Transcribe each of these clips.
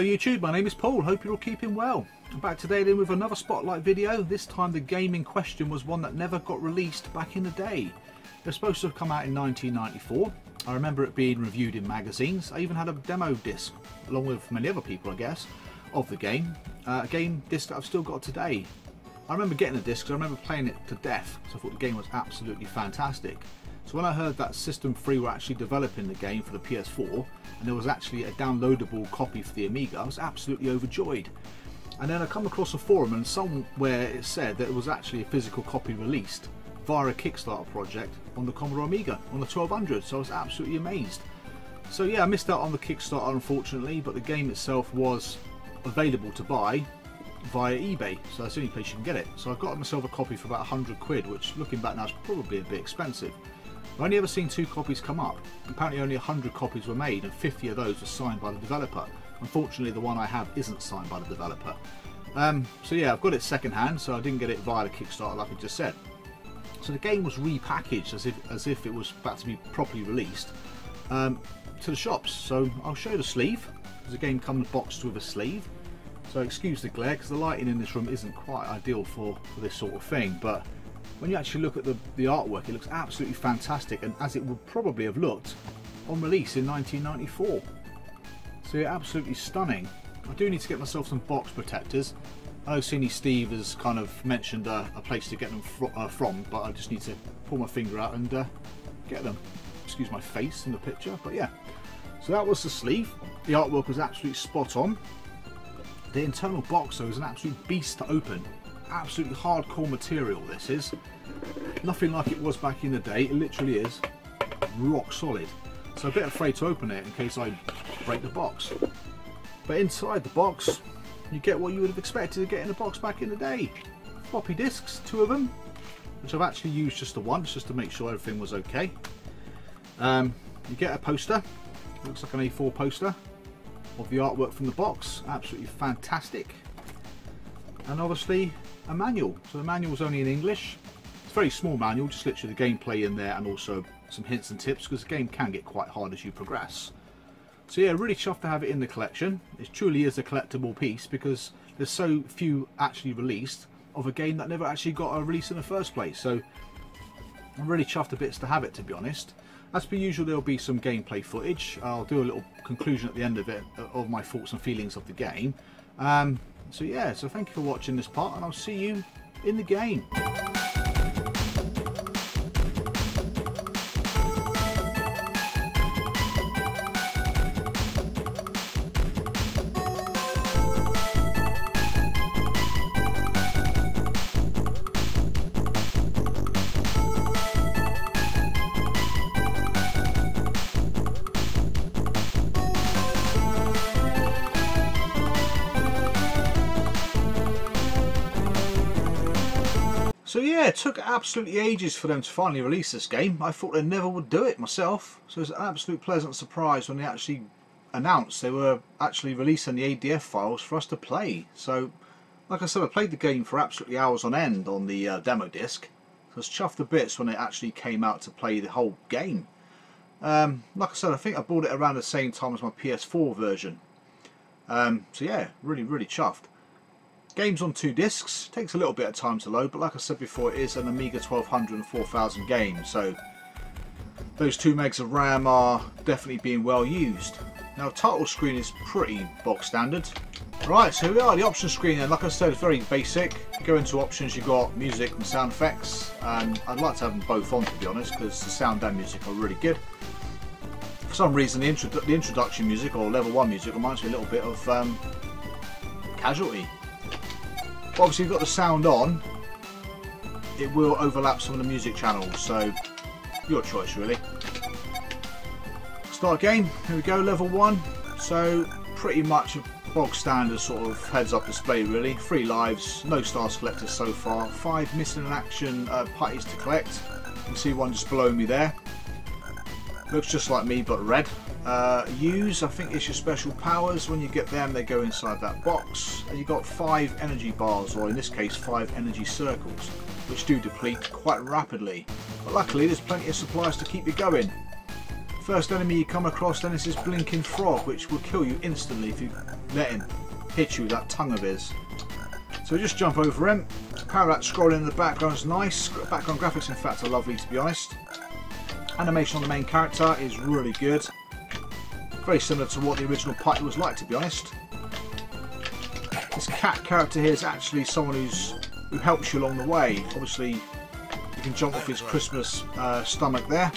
Hello YouTube, my name is Paul, hope you're all keeping well. I'm back today then with another Spotlight video. This time the game in question was one that never got released back in the day. It was supposed to have come out in 1994. I remember it being reviewed in magazines. I even had a demo disc, along with many other people I guess, of the game. Uh, a game disc that I've still got today. I remember getting the disc I remember playing it to death, so I thought the game was absolutely fantastic. So when I heard that System 3 were actually developing the game for the PS4 and there was actually a downloadable copy for the Amiga, I was absolutely overjoyed. And then I come across a forum and somewhere it said that it was actually a physical copy released via a Kickstarter project on the Commodore Amiga, on the 1200, so I was absolutely amazed. So yeah, I missed out on the Kickstarter unfortunately, but the game itself was available to buy via eBay, so that's the only place you can get it. So I got myself a copy for about 100 quid, which looking back now is probably a bit expensive. I've only ever seen two copies come up. Apparently only 100 copies were made and 50 of those were signed by the developer. Unfortunately the one I have isn't signed by the developer. Um, so yeah, I've got it second hand, so I didn't get it via the Kickstarter like I just said. So the game was repackaged as if as if it was about to be properly released um, to the shops. So I'll show the sleeve. The game comes boxed with a sleeve. So excuse the glare because the lighting in this room isn't quite ideal for, for this sort of thing. But when you actually look at the, the artwork it looks absolutely fantastic and as it would probably have looked on release in 1994 so yeah absolutely stunning. I do need to get myself some box protectors. I know Cine Steve has kind of mentioned uh, a place to get them fr uh, from but I just need to pull my finger out and uh, get them. Excuse my face in the picture but yeah. So that was the sleeve. The artwork was absolutely spot on. The internal box though is an absolute beast to open absolutely hardcore material this is. Nothing like it was back in the day, it literally is rock solid. So a bit afraid to open it in case I break the box. But inside the box, you get what you would have expected to get in a box back in the day. Floppy disks, two of them, which I've actually used just the once, just to make sure everything was okay. Um, you get a poster, looks like an A4 poster of the artwork from the box, absolutely fantastic. And obviously a manual. So the manual is only in English. It's a very small manual, just literally the gameplay in there and also some hints and tips because the game can get quite hard as you progress. So yeah, really chuffed to have it in the collection. It truly is a collectible piece because there's so few actually released of a game that never actually got a release in the first place. So I'm really chuffed to bits to have it to be honest. As per usual there'll be some gameplay footage. I'll do a little conclusion at the end of it uh, of my thoughts and feelings of the game. Um, so yeah, so thank you for watching this part and I'll see you in the game. It took absolutely ages for them to finally release this game. I thought they never would do it myself. So it's an absolute pleasant surprise when they actually announced they were actually releasing the ADF files for us to play. So, like I said, I played the game for absolutely hours on end on the uh, demo disc. So I was chuffed to bits when it actually came out to play the whole game. Um, like I said, I think I bought it around the same time as my PS4 version. Um, so yeah, really, really chuffed. Games on two discs, takes a little bit of time to load, but like I said before, it is an Amiga 1200 and 4000 game, so those 2 megs of RAM are definitely being well used. Now title screen is pretty box standard. Right, so here we are, the option screen, and like I said, it's very basic. Go into options, you've got music and sound effects, and I'd like to have them both on to be honest, because the sound and music are really good. For some reason, the, intro the introduction music, or level 1 music, reminds me a little bit of um, Casualty obviously you've got the sound on it will overlap some of the music channels so your choice really. Start game here we go level one. So pretty much a bog standard sort of heads up display really. Three lives no stars collected so far. Five missing in action uh, putties to collect. You can see one just below me there. Looks just like me but red uh, use, I think it's your special powers. When you get them, they go inside that box. And you've got five energy bars, or in this case, five energy circles, which do deplete quite rapidly. But luckily, there's plenty of supplies to keep you going. First enemy you come across then is this blinking frog, which will kill you instantly if you let him hit you with that tongue of his. So just jump over him. That scrolling in the background is nice. Background graphics in fact are lovely to be honest. Animation on the main character is really good. Very similar to what the original Putty was like to be honest. This cat character here is actually someone who's who helps you along the way. Obviously you can jump off his Christmas uh, stomach there.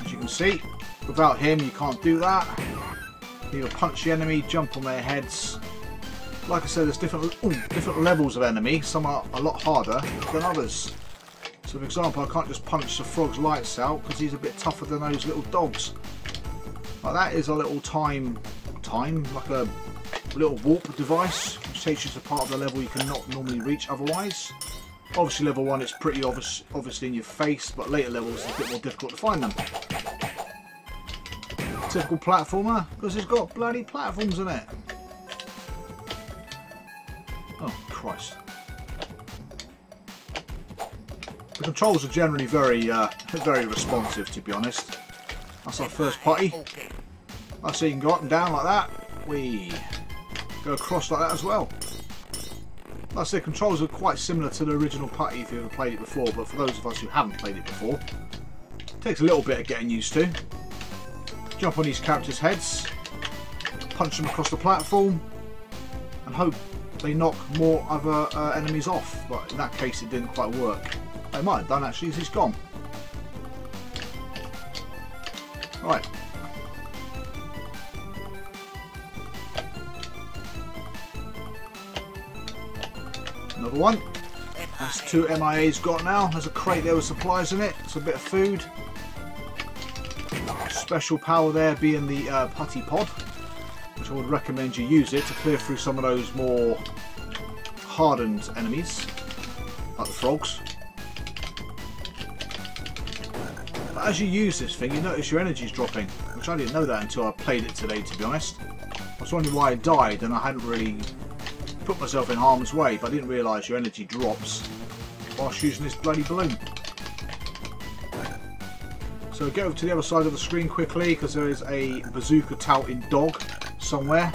As you can see. Without him you can't do that. You either punch the enemy, jump on their heads. Like I said, there's different ooh, different levels of enemy. Some are a lot harder than others. So for example, I can't just punch the frog's lights out because he's a bit tougher than those little dogs. Like that is a little time, time, like a little warp device which takes you to part of the level you cannot normally reach otherwise. Obviously level 1 it's pretty obvious, obviously in your face, but later levels it's a bit more difficult to find them typical platformer because it's got bloody platforms in it. Oh, Christ. The controls are generally very, uh, very responsive, to be honest. That's our first putty. I see you can go up and down like that. We go across like that as well. Like I say, controls are quite similar to the original putty if you've ever played it before, but for those of us who haven't played it before, it takes a little bit of getting used to jump on these characters' heads, punch them across the platform, and hope they knock more other uh, enemies off. But in that case, it didn't quite work. It might have done actually, he's gone. One. That's two MIAs got now. There's a crate there with supplies in it. It's a bit of food special power there being the uh, putty pod which I would recommend you use it to clear through some of those more hardened enemies like the frogs but as you use this thing you notice your energy is dropping which I didn't know that until I played it today to be honest I was wondering why I died and I hadn't really put myself in harm's way but I didn't realise your energy drops whilst using this bloody balloon so get over to the other side of the screen quickly because there is a bazooka touting dog somewhere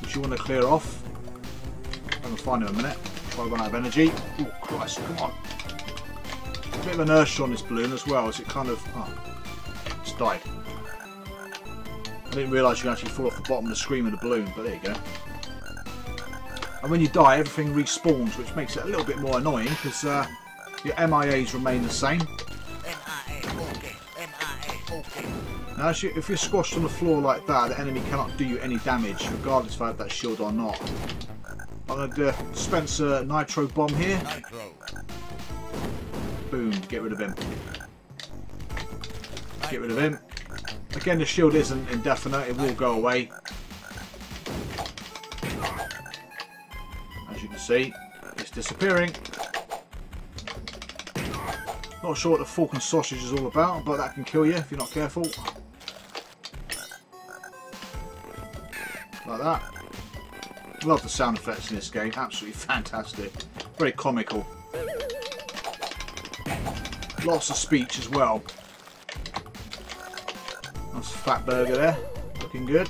which you want to clear off. I'm going to find him in a minute before I run out of energy. Oh Christ, come on. A bit of inertia on this balloon as well as it kind of... Oh, it's died. I didn't realise you can actually fall off the bottom of the screen with the balloon, but there you go. And when you die, everything respawns, which makes it a little bit more annoying because uh, your MIAs remain the same. Now, if you're squashed on the floor like that, the enemy cannot do you any damage, regardless if I have that shield or not. I'm going to dispense a nitro bomb here. Nitro. Boom, get rid of him. Get rid of him. Again, the shield isn't indefinite, it will go away. See, it's disappearing. Not sure what the fork and sausage is all about, but that can kill you if you're not careful. like that. Love the sound effects in this game, absolutely fantastic. Very comical. Lots of speech as well. That's a fat burger there, looking good.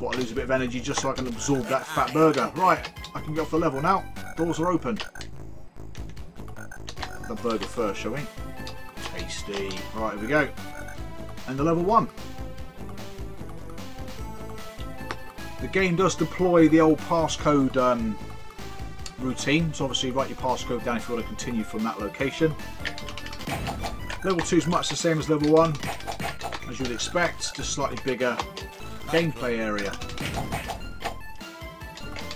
Thought I'd lose a bit of energy just so I can absorb that fat burger. Right, I can get off the level now. Doors are open. The burger first, shall we? Tasty. Right, here we go. And the level one. The game does deploy the old passcode um, routine, so obviously write your passcode down if you want to continue from that location. Level 2 is much the same as level 1, as you would expect, just slightly bigger gameplay area.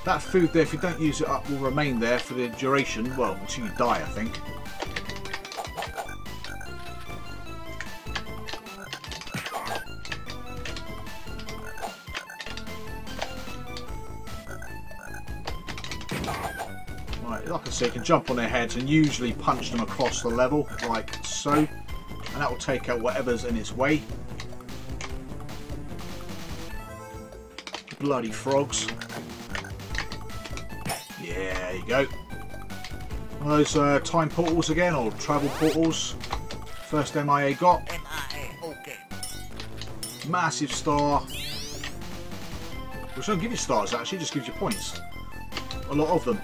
That food there, if you don't use it up, will remain there for the duration, well, until you die, I think. so you can jump on their heads and usually punch them across the level like so and that will take out whatever's in its way bloody frogs yeah there you go one of those uh, time portals again or travel portals First MIA got. Massive star. Which don't give you stars actually, just gives you points. A lot of them.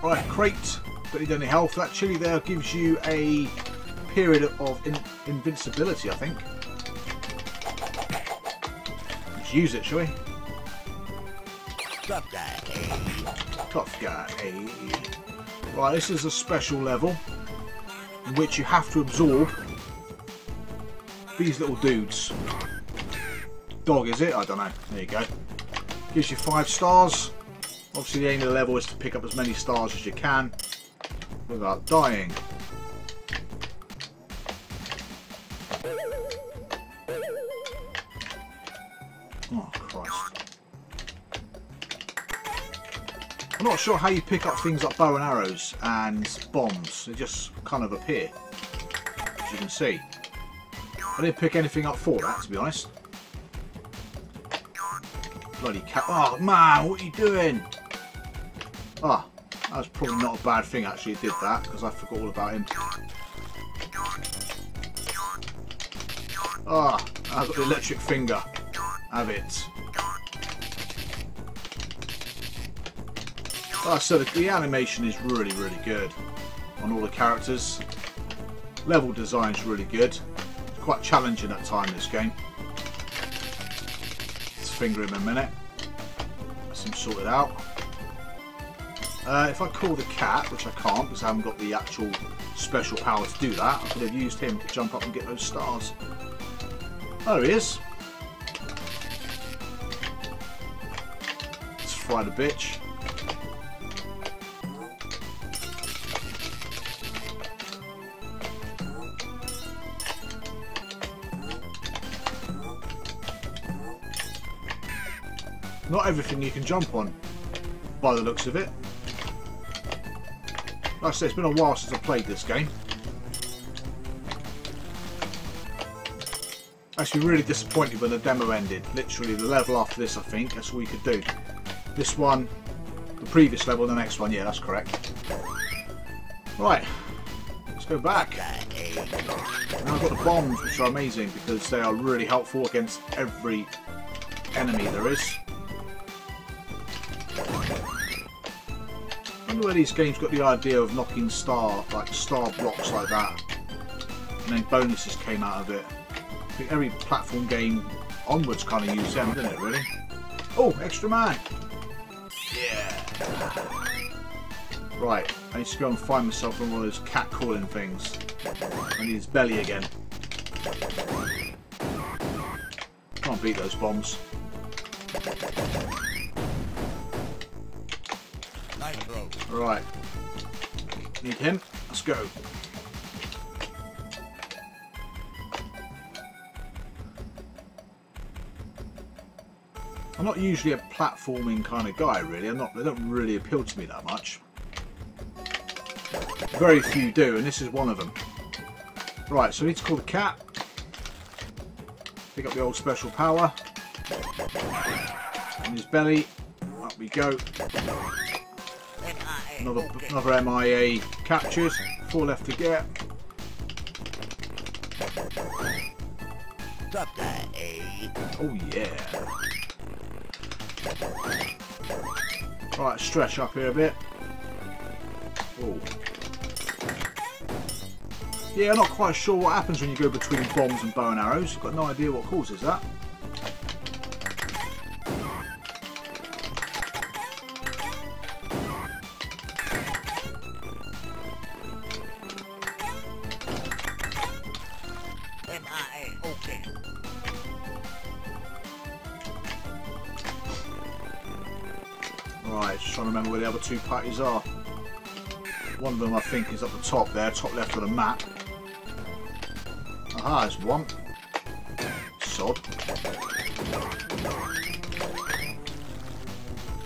Alright, crate. Don't need any health. That chili there gives you a period of in invincibility, I think. Let's use it, shall we? Tough guy? Tough guy? Right, this is a special level in which you have to absorb these little dudes. Dog, is it? I don't know. There you go. Gives you five stars. Obviously, the aim of the level is to pick up as many stars as you can without dying. Not sure how you pick up things like bow and arrows and bombs. They just kind of appear, as you can see. I didn't pick anything up for that, to be honest. Bloody cat. Oh, man, what are you doing? Ah, that was probably not a bad thing, actually, it did that, because I forgot all about him. Ah, I've got the electric finger. Have it. Ah, so the, the animation is really, really good on all the characters. Level design is really good. It's quite challenging at time this game. Let's finger him a minute. Let's him sorted out. Uh, if I call the cat, which I can't because I haven't got the actual special power to do that, I could have used him to jump up and get those stars. There he is. Let's fry the bitch. Not everything you can jump on, by the looks of it. Like I said, it's been a while since I played this game. Actually, really disappointed when the demo ended. Literally, the level after this, I think, that's all you could do. This one, the previous level, the next one, yeah, that's correct. Right, let's go back. Now I've got the bombs, which are amazing because they are really helpful against every enemy there is. Wonder where these games got the idea of knocking star, like star blocks like that. And then bonuses came out of it. I think every platform game onwards kind of used them, didn't it, really? Oh, extra man! Yeah! Right, I need to go and find myself on one of those cat calling things. I need his belly again. Can't beat those bombs. Right. Need him. Let's go. I'm not usually a platforming kind of guy, really. I'm not. They don't really appeal to me that much. Very few do, and this is one of them. Right, so we need to call the cat. Pick up the old special power. In his belly. Up we go. Another, another MIA captured. Four left to get. Oh yeah. Right, stretch up here a bit. Oh. Yeah, not quite sure what happens when you go between bombs and bow and arrows. Got no idea what causes that. Two putties are. One of them I think is up the top there, top left of the map. Aha, there's one. Sod.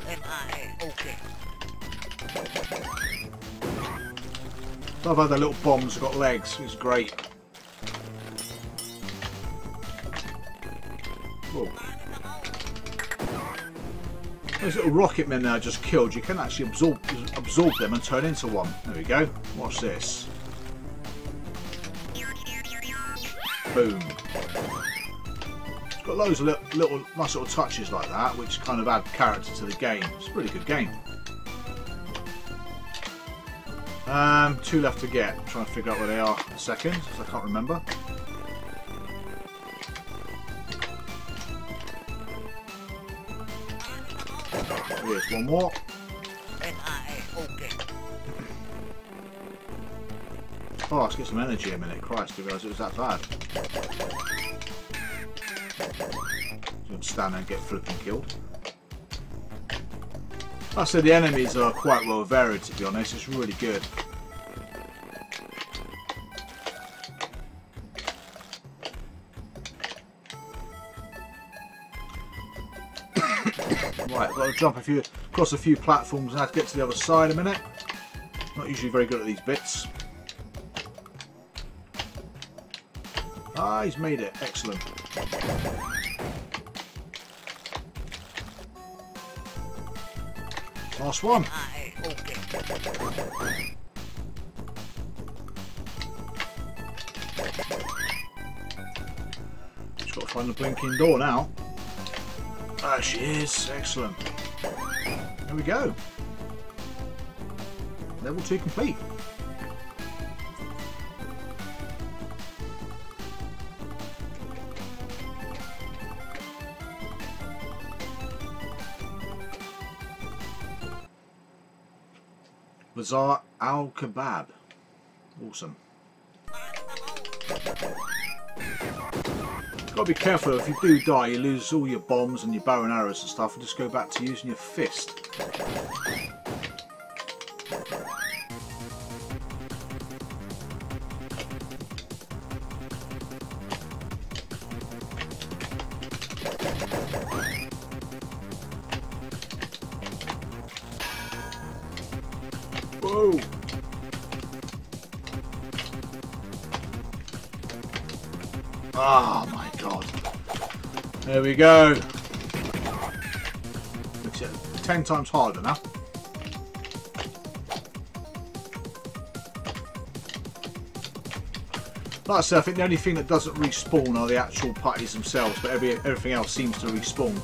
i okay Love how the little bombs got legs, it's great. Those little rocket men that I just killed, you can actually absorb absorb them and turn into one. There we go. Watch this. Boom. It's got loads of little, little nice little touches like that, which kind of add character to the game. It's a really good game. Um, two left to get. I'm trying to figure out where they are in a second, because I can't remember. One more. Am I okay? Oh, let's get some energy a minute. Christ, I realise it was that bad. Don't stand and get flipping killed. I said the enemies are quite well varied to be honest. It's really good. right, got to jump a few across a few platforms and have to get to the other side a minute. Not usually very good at these bits. Ah, he's made it. Excellent. Last one. I? Just got to find the blinking door now. Ah, she is. Excellent. There we go. Level 2 complete. Bazaar Al Kebab. Awesome. Got to be careful. If you do die, you lose all your bombs and your bow and arrows and stuff, and just go back to using your fist. We go. Uh, ten times harder now. Like I said, I think the only thing that doesn't respawn are the actual putties themselves, but every, everything else seems to respawn.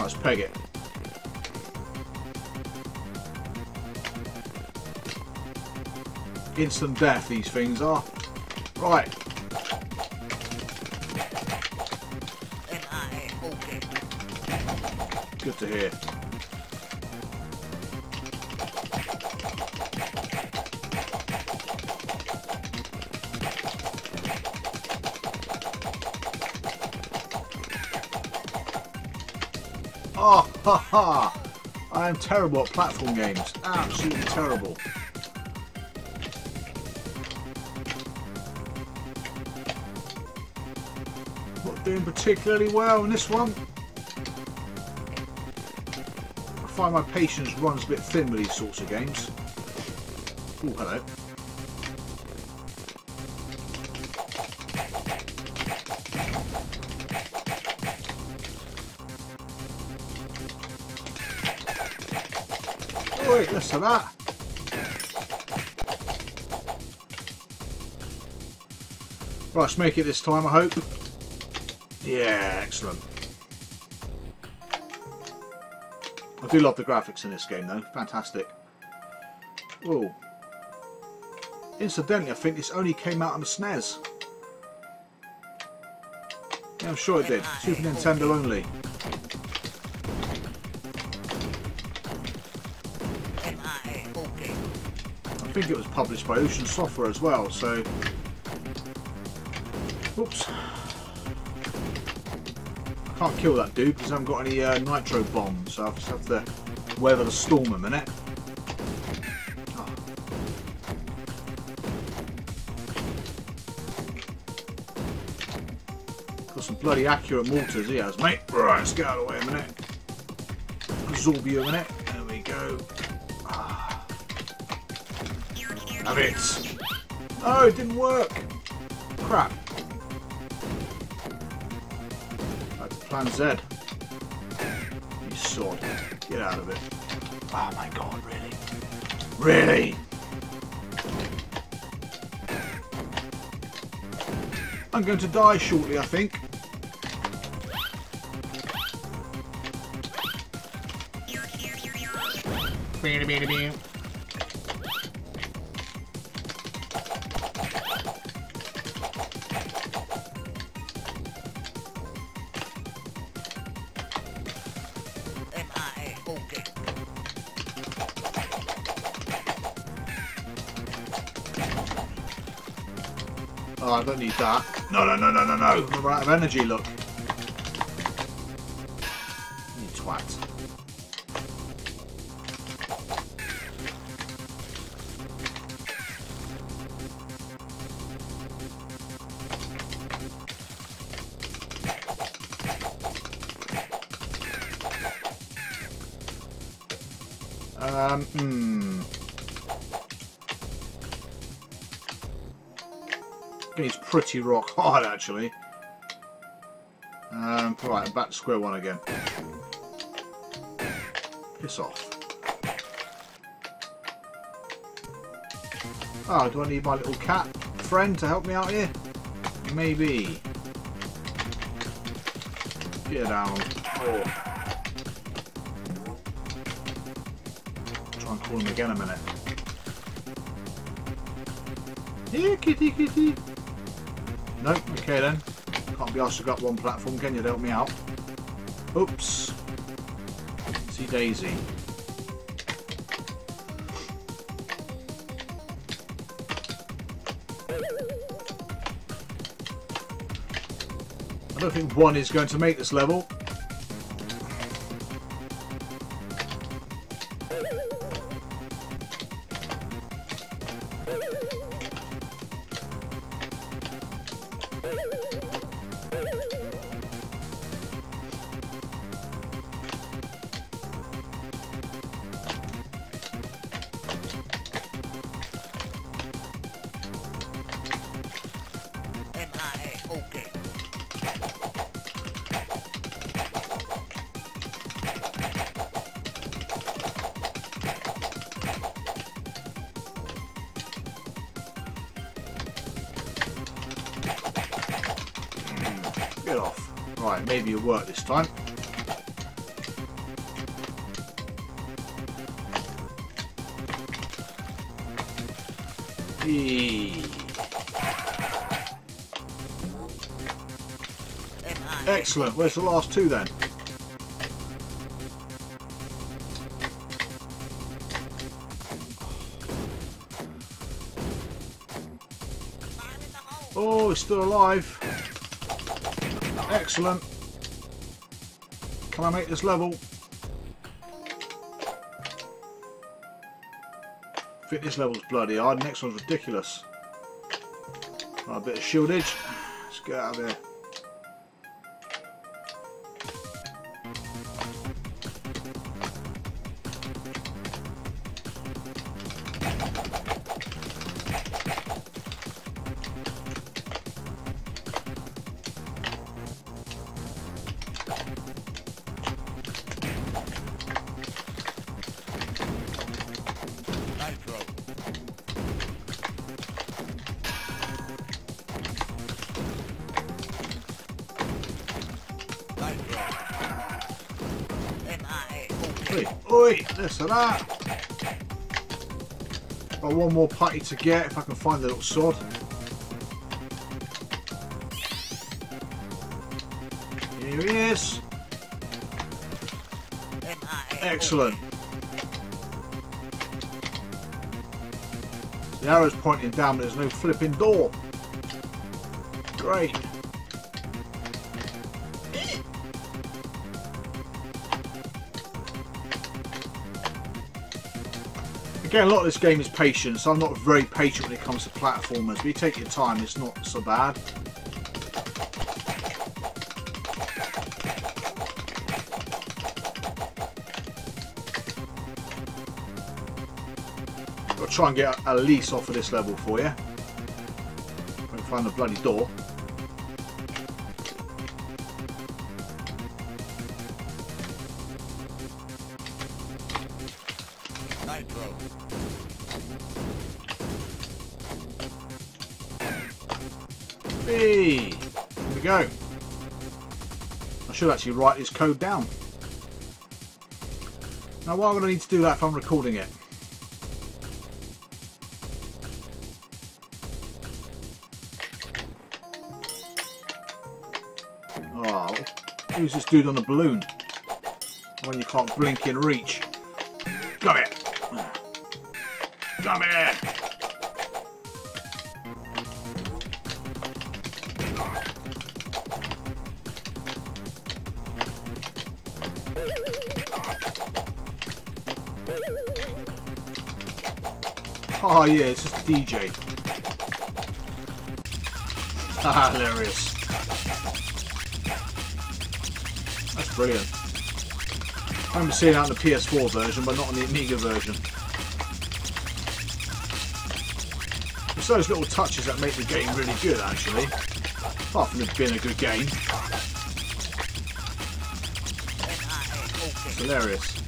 Let's peg it. Instant death, these things are. Right, Oh, ha ha! I am terrible at platform games. Absolutely terrible. Not doing particularly well in this one. Find my patience runs a bit thin with these sorts of games. Oh, hello. Wait, let's have that. Right, let's make it this time, I hope. Yeah, excellent. I do love the graphics in this game though, fantastic. Oh. Incidentally, I think this only came out on the SNES. Yeah, I'm sure it did. Super Nintendo only. I think it was published by Ocean Software as well, so... Oops. Can't kill that dude because I haven't got any uh, nitro bombs, so I'll just have to weather the storm a minute. Oh. Got some bloody accurate mortars he has, mate. Right, let's get out of the way a minute. Absorb you a minute. There we go. Ah. Have it. Oh, it didn't work. Crap. Plan Z. You sod. Get out of it. Oh my god, really? Really? I'm going to die shortly, I think. Beep, beep, beep. Oh, I don't need that. No, no, no, no, no, no. We're out of energy, look. Pretty rock hard, actually. Um, right, back to square one again. Piss off. Oh, do I need my little cat friend to help me out here? Maybe. Get down. Oh. Try and call him again a minute. Here, kitty, kitty. No, okay then. Can't be asked to go up one platform, can you? Help me out. Oops. See Daisy. I don't think one is going to make this level. Excellent. Where's the last two then? Oh, he's still alive. Excellent. Can I make this level? This level's bloody hard. Next one's ridiculous. Right, a bit of shieldage. Let's get out of here. Oi, oi, this and that. Got one more putty to get if I can find the little sword. Here he is. Excellent. The arrow's pointing down, but there's no flipping door. Great. Again, a lot of this game is patience. I'm not very patient when it comes to platformers. But you take your time, it's not so bad. I'll try and get a lease off of this level for you. Find the bloody door. Hey, here we go. I should actually write this code down. Now why would I need to do that if I'm recording it? Oh, who's this dude on the balloon? When you can't blink in reach. Come here! Come here! Oh yeah, it's just DJ. Ah, hilarious. That's brilliant. I remember seeing that in the PS4 version, but not in the Amiga version. It's those little touches that make the game really good, actually. Apart from it being a good game. It's hilarious.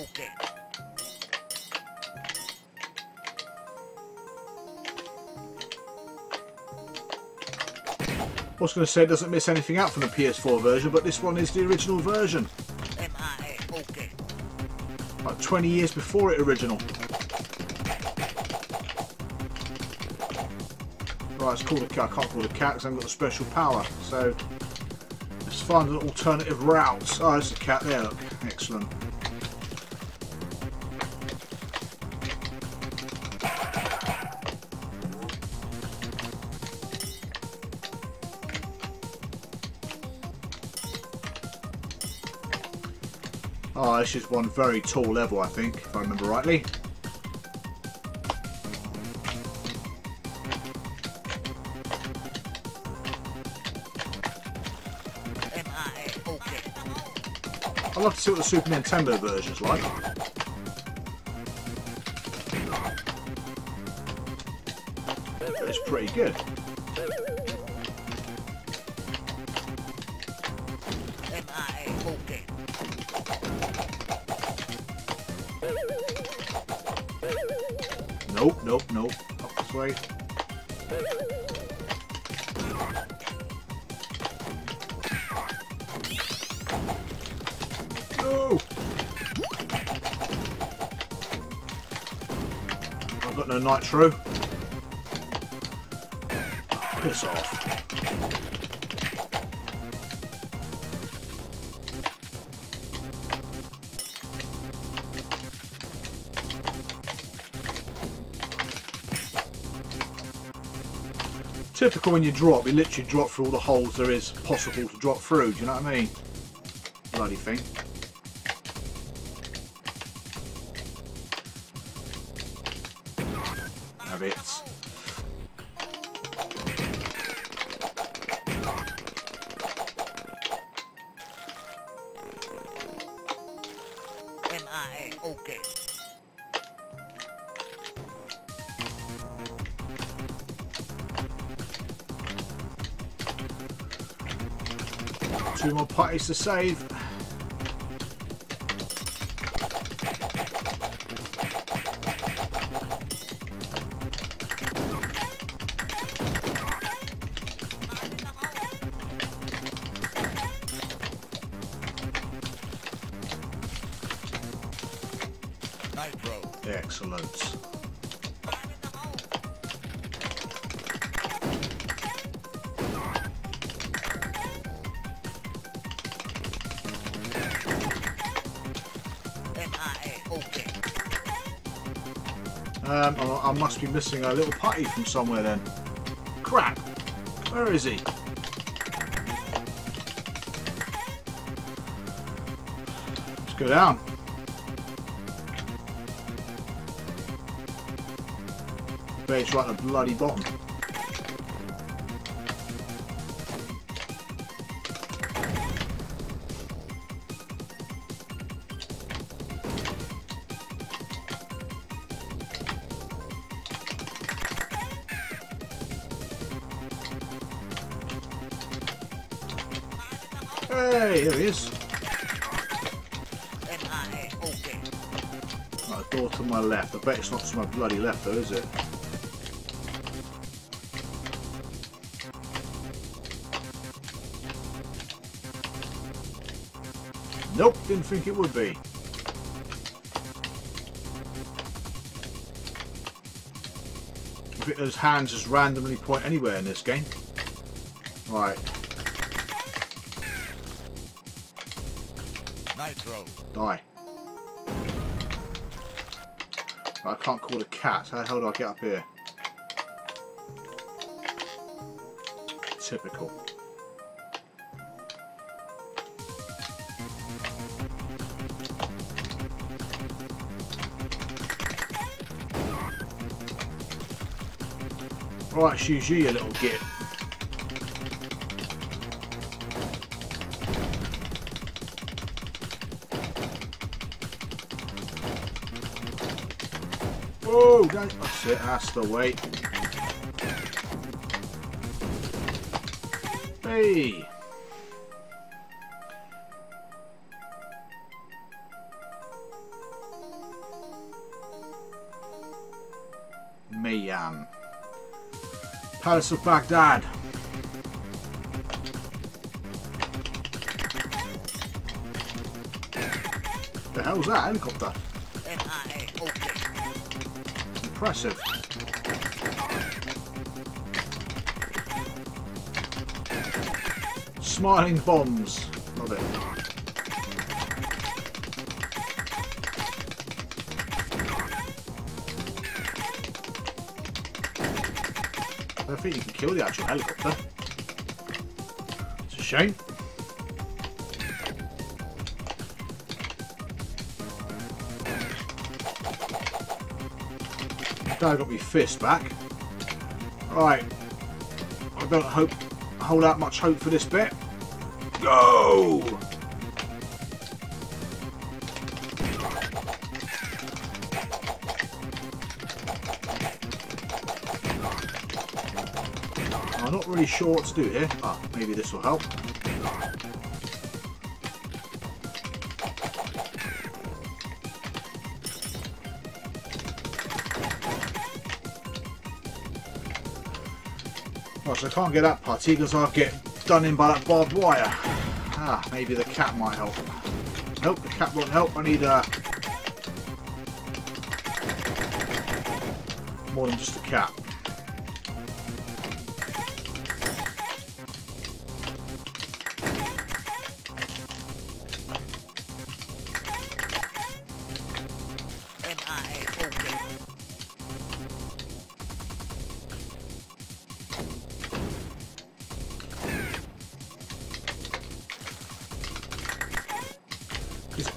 Okay. I was going to say it doesn't miss anything out from the PS4 version, but this one is the original version. Okay. Like 20 years before it original. Right, it's called a cat. I can't call it a cat because I haven't got the special power. So let's find an alternative route. Oh, there's a cat there. Look, excellent. Is one very tall level, I think, if I remember rightly. I'd love to see what the Super Nintendo version's like. It's pretty good. Nope, nope, nope. Up this way. No! I've got no nitro. Piss off. Typical when you drop, you literally drop through all the holes there is possible to drop through, do you know what I mean? Bloody thing. Have it. M-I-A, okay. Two more putties to save. Must be missing a little putty from somewhere then. Crap! Where is he? Let's go down. It's right at the bloody bottom. Bet it's not to my bloody left though, is it? Nope, didn't think it would be. Those hands just randomly point anywhere in this game. Right, Nitro. die. I can't call a cat. How the hell do I get up here? Typical. Right, Shuji, you little git. Don't- that's it, that's the way. Hey! Mayam. Um, Palace of Baghdad. The hell hell's that helicopter? Impressive. Smiling bombs. Love it. I think you can kill the actual helicopter. It's a shame. Dad got my fist back. Right. I don't hope hold out much hope for this bit. Go! I'm not really sure what to do here. Ah, maybe this will help. I can't get that putty because I'll get done in by that barbed wire. Ah, maybe the cat might help. Nope, the cat won't help. I need uh, more than just a cat.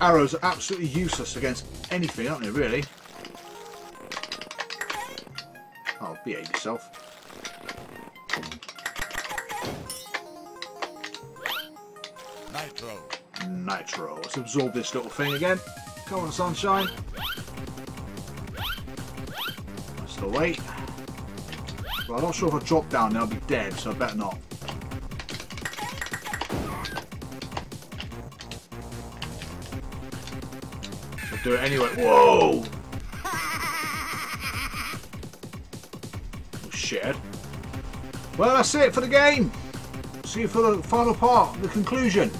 Arrows are absolutely useless against anything, aren't they, really? Oh, behave yourself. Nitro. Nitro. Let's absorb this little thing again. Come on, sunshine. That's the weight. Well, I'm not sure if I drop down there, I'll be dead, so I better not. Do it anyway. Whoa! Oh, shit. Well, that's it for the game. See you for the final part, the conclusion.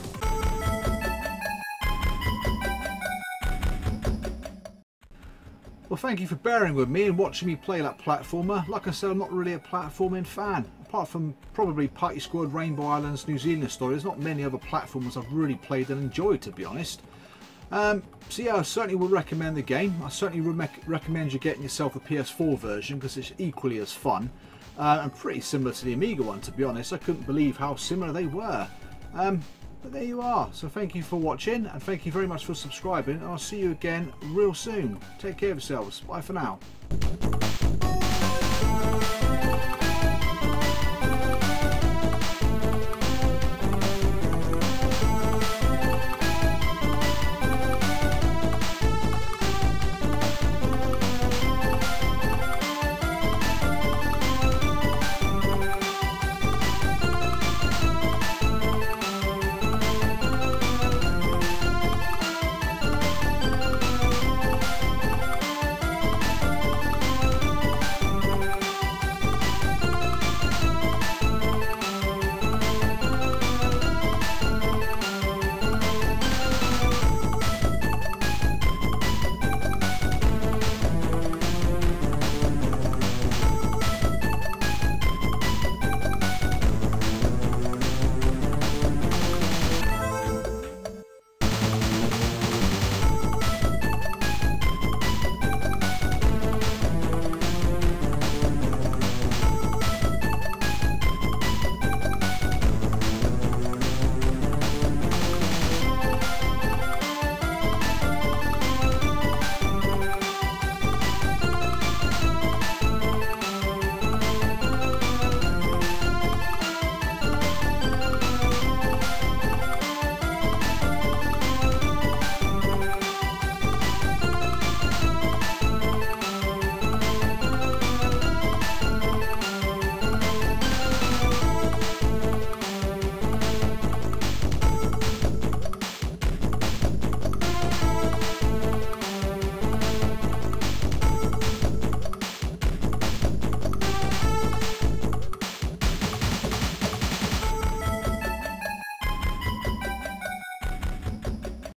Well, thank you for bearing with me and watching me play that platformer. Like I said, I'm not really a platforming fan. Apart from probably Putty Squad, Rainbow Islands, New Zealand story, there's not many other platformers I've really played and enjoyed, to be honest. Um, so yeah, I certainly would recommend the game. I certainly rec- recommend you getting yourself a PS4 version because it's equally as fun uh, and pretty similar to the Amiga one. To be honest, I couldn't believe how similar they were. Um, but there you are. So thank you for watching and thank you very much for subscribing. I'll see you again real soon. Take care of yourselves. Bye for now.